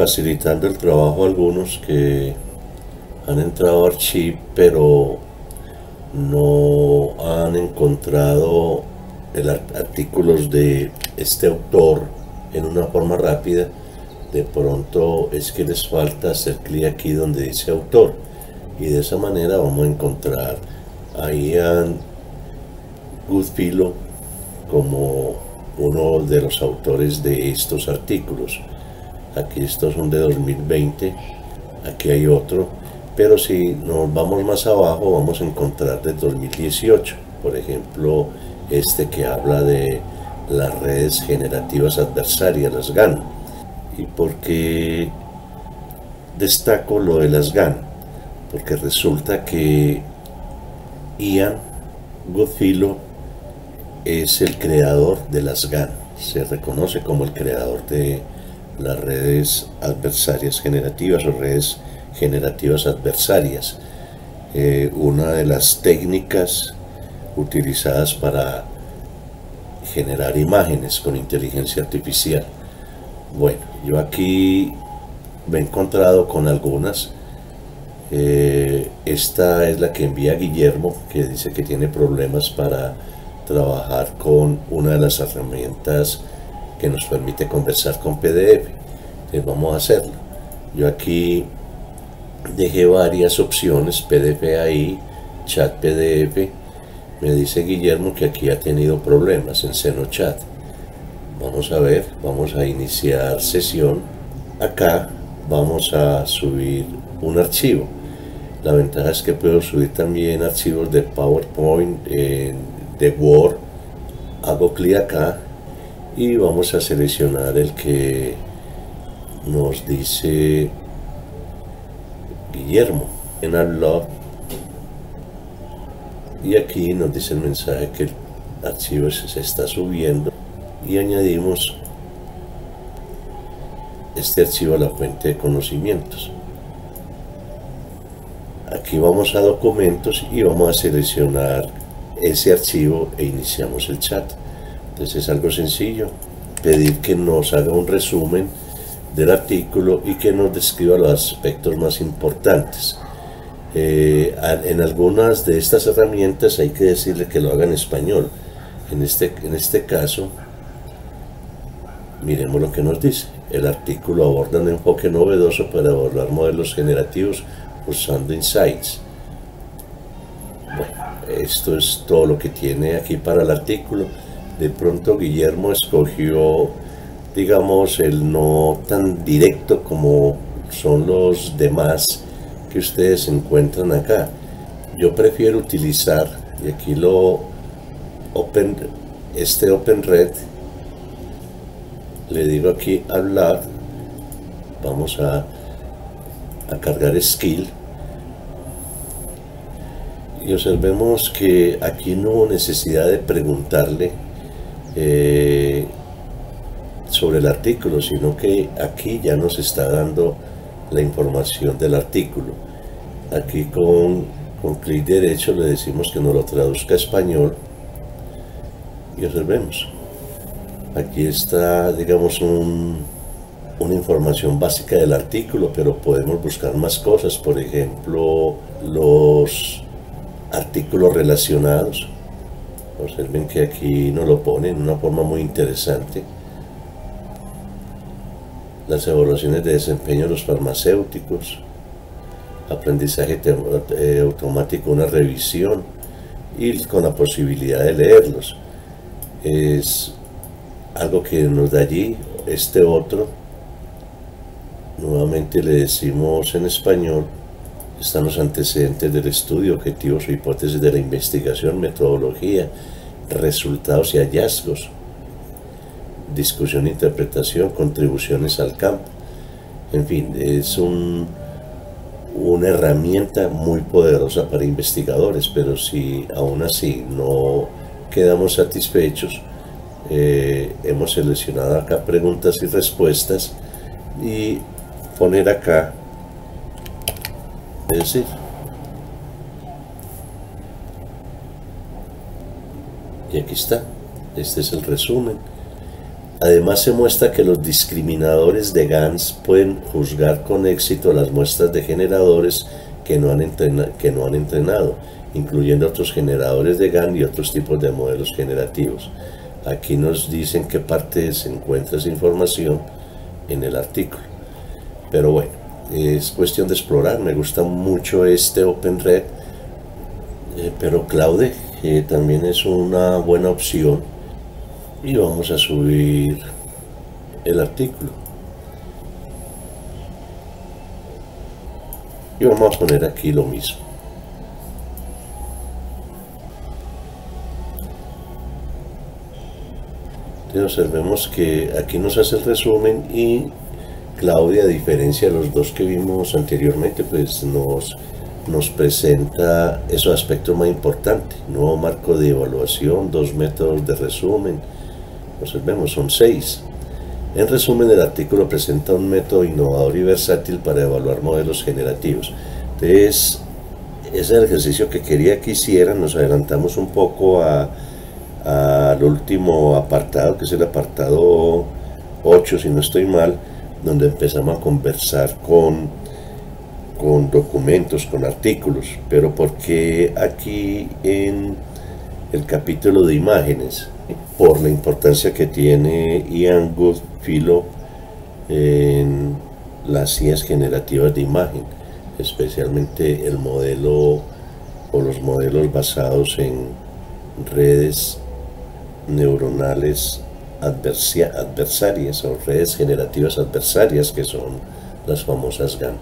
facilitando el trabajo a algunos que han entrado a Archive pero no han encontrado el artículos de este autor en una forma rápida de pronto es que les falta hacer clic aquí donde dice autor. Y de esa manera vamos a encontrar a Ian Goodfellow como uno de los autores de estos artículos aquí estos son de 2020 aquí hay otro. Pero si nos vamos más abajo vamos a encontrar de 2018 por ejemplo este que habla de las redes generativas adversarias las GAN. Y porque destaco lo de las GAN porque resulta que Ian Goodfellow es el creador de las GAN se reconoce como el creador de las redes adversarias generativas o redes generativas adversarias. Eh, una de las técnicas utilizadas para generar imágenes con inteligencia artificial. Bueno, yo aquí me he encontrado con algunas. Eh, esta es la que envía Guillermo, que dice que tiene problemas para trabajar con una de las herramientas que nos permite conversar con PDF. Entonces vamos a hacerlo. Yo aquí dejé varias opciones, PDF ahí, chat PDF. Me dice Guillermo que aquí ha tenido problemas en Seno Chat. Vamos a ver, vamos a iniciar sesión. Acá vamos a subir un archivo. La ventaja es que puedo subir también archivos de PowerPoint, de Word. Hago clic acá y vamos a seleccionar el que nos dice Guillermo en Love. Y aquí nos dice el mensaje que el archivo se está subiendo. Y añadimos este archivo a la fuente de conocimientos. Aquí vamos a documentos y vamos a seleccionar ese archivo e iniciamos el chat entonces es algo sencillo, pedir que nos haga un resumen del artículo y que nos describa los aspectos más importantes. Eh, en algunas de estas herramientas hay que decirle que lo haga en español. En este, en este caso, miremos lo que nos dice. El artículo aborda un enfoque novedoso para abordar modelos generativos usando insights. Bueno, esto es todo lo que tiene aquí para el artículo de pronto Guillermo escogió, digamos, el no tan directo como son los demás que ustedes encuentran acá. Yo prefiero utilizar, y aquí lo open, este Open Red, le digo aquí hablar, vamos a, a cargar skill, y observemos que aquí no hubo necesidad de preguntarle eh, sobre el artículo, sino que aquí ya nos está dando la información del artículo. Aquí con, con clic derecho le decimos que nos lo traduzca a español y observemos. Aquí está, digamos, un, una información básica del artículo, pero podemos buscar más cosas, por ejemplo, los artículos relacionados, Observen que aquí nos lo pone en una forma muy interesante. Las evaluaciones de desempeño de los farmacéuticos, aprendizaje eh, automático, una revisión y con la posibilidad de leerlos. Es algo que nos da allí este otro. Nuevamente le decimos en español están los antecedentes del estudio, objetivos o hipótesis de la investigación, metodología, resultados y hallazgos, discusión interpretación, contribuciones al campo. En fin, es un, una herramienta muy poderosa para investigadores, pero si aún así no quedamos satisfechos, eh, hemos seleccionado acá preguntas y respuestas y poner acá decir. Y aquí está. Este es el resumen. Además se muestra que los discriminadores de GANs pueden juzgar con éxito las muestras de generadores que no han, que no han entrenado, incluyendo otros generadores de GAN y otros tipos de modelos generativos. Aquí nos dicen qué parte se encuentra esa información en el artículo. Pero bueno, es cuestión de explorar. Me gusta mucho este OpenRed, eh, pero Claude también es una buena opción. Y vamos a subir el artículo. Y vamos a poner aquí lo mismo. observemos que aquí nos hace el resumen y Claudia, a diferencia de los dos que vimos anteriormente, pues nos, nos presenta esos aspectos más importantes. Nuevo marco de evaluación, dos métodos de resumen. Observemos, son seis. En resumen, el artículo presenta un método innovador y versátil para evaluar modelos generativos. Entonces, ese es el ejercicio que quería que hicieran. Nos adelantamos un poco a, al último apartado, que es el apartado 8, si no estoy mal, donde empezamos a conversar con, con documentos, con artículos, pero porque aquí en el capítulo de imágenes, por la importancia que tiene Ian Goodfellow en las ciencias generativas de imagen, especialmente el modelo o los modelos basados en redes neuronales adversarias o redes generativas adversarias que son las famosas GAN.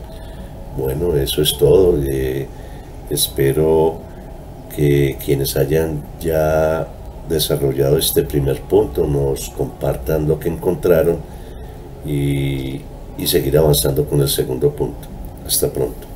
Bueno, eso es todo. Eh, espero que quienes hayan ya desarrollado este primer punto nos compartan lo que encontraron y seguir avanzando con el segundo punto. Hasta pronto.